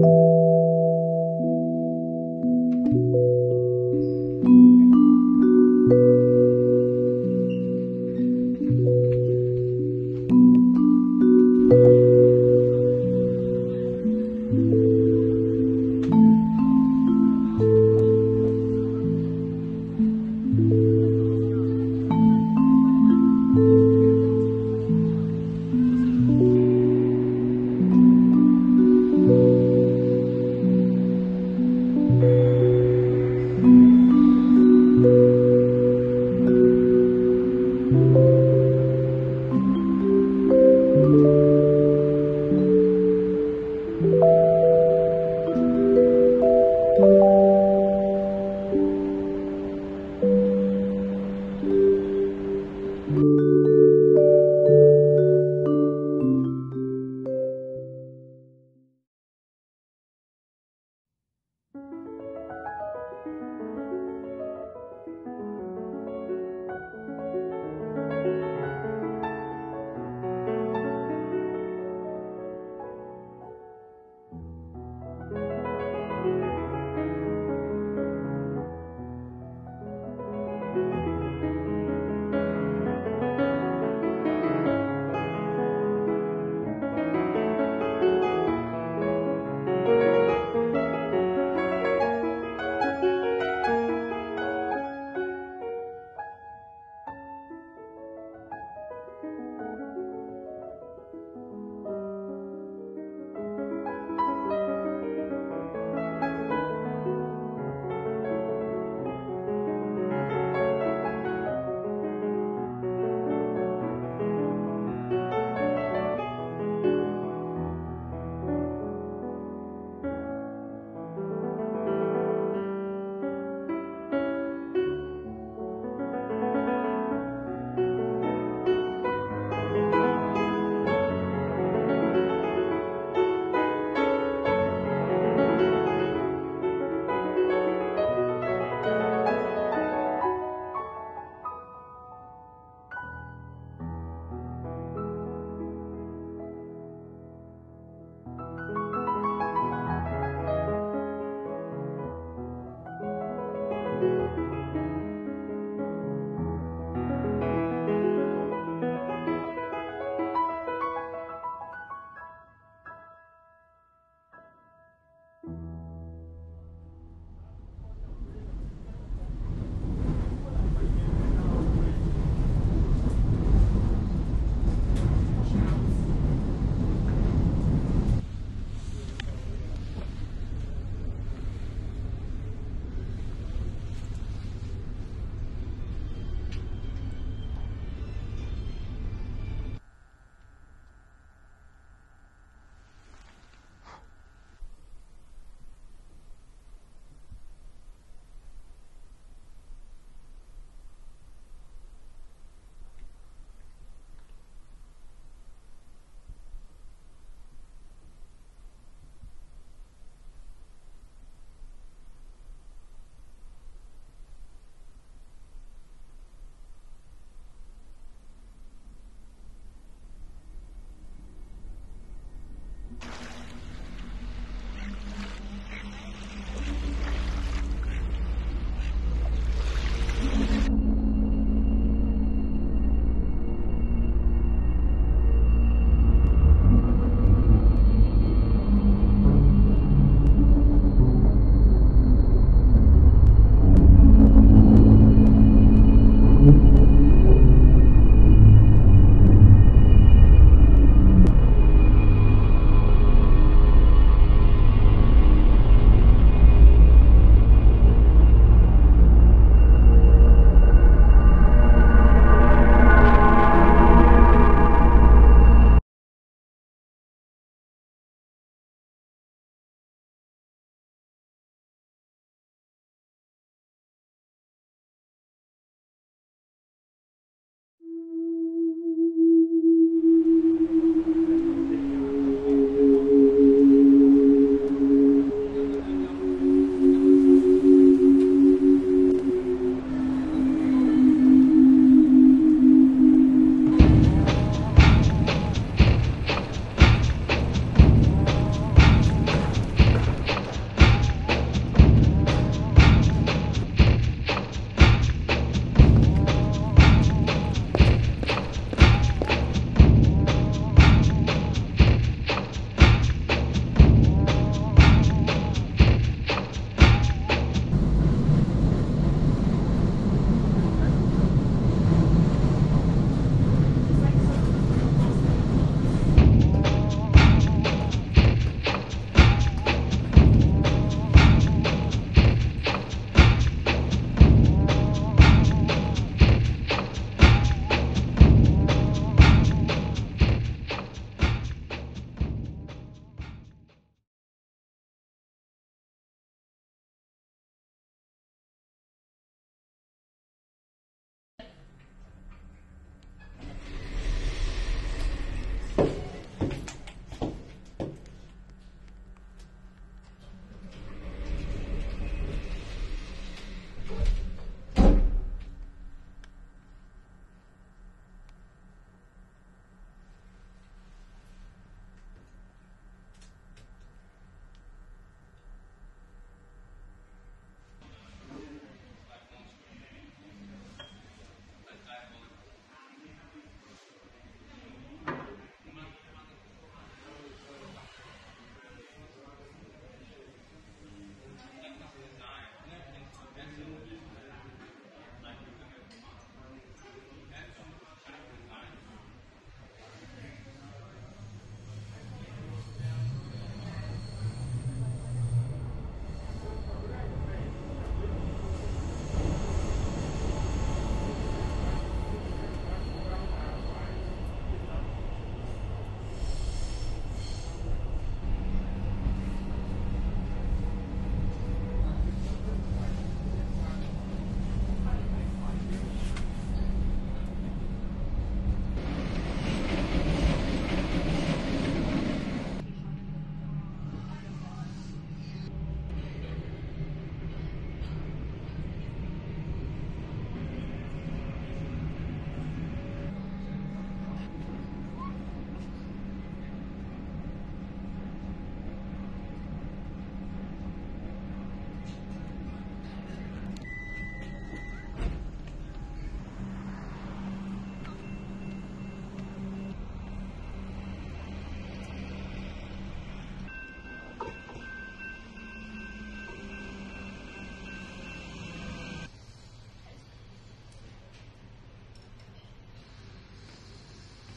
you.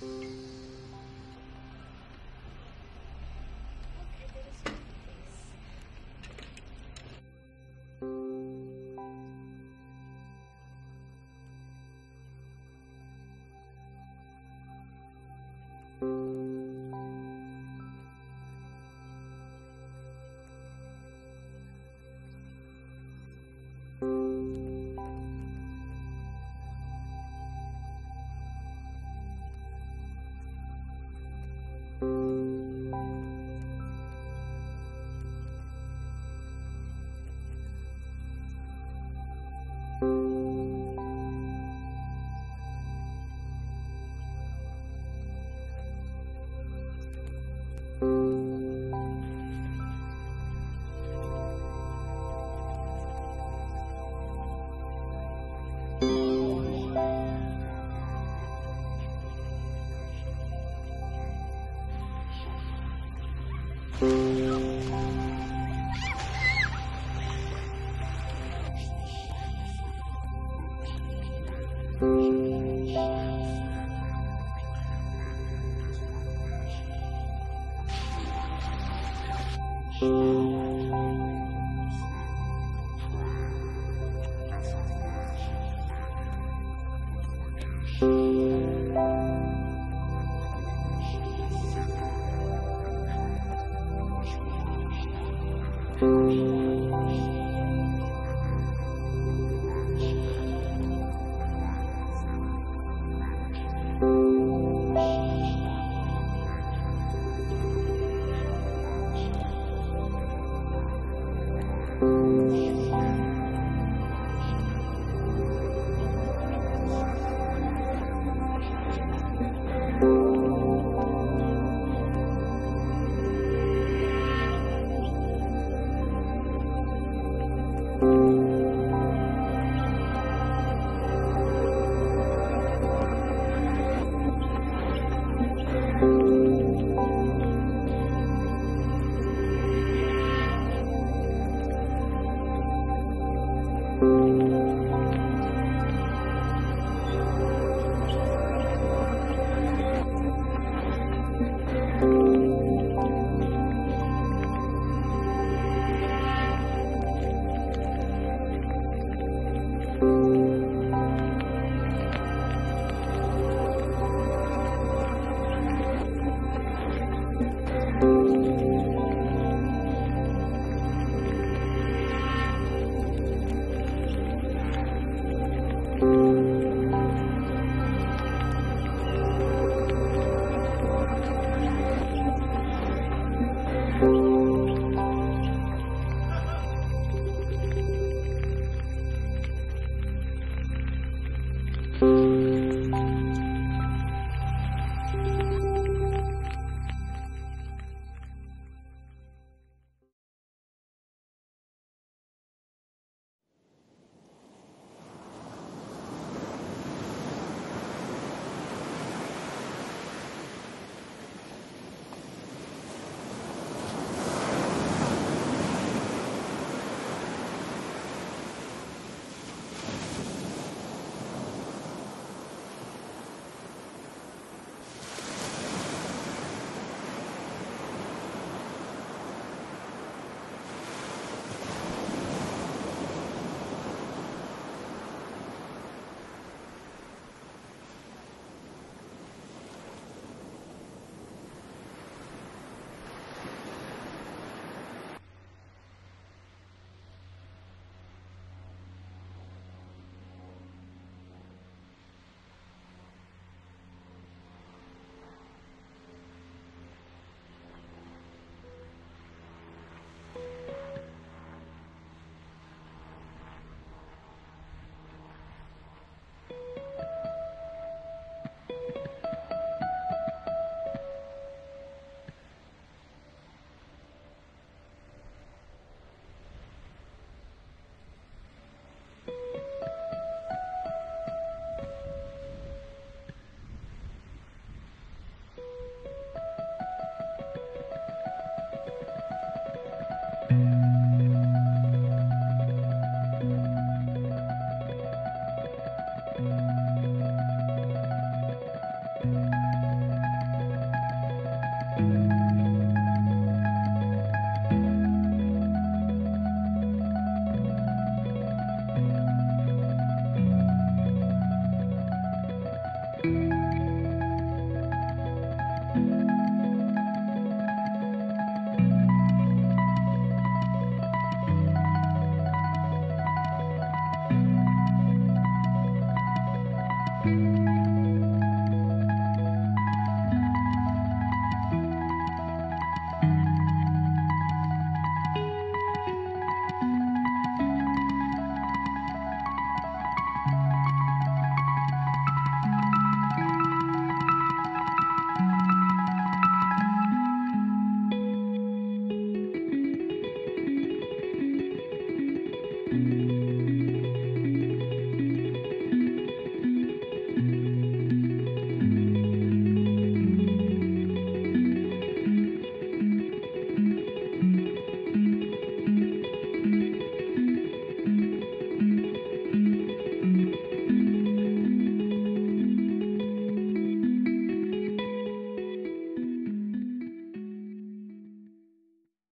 Thank you.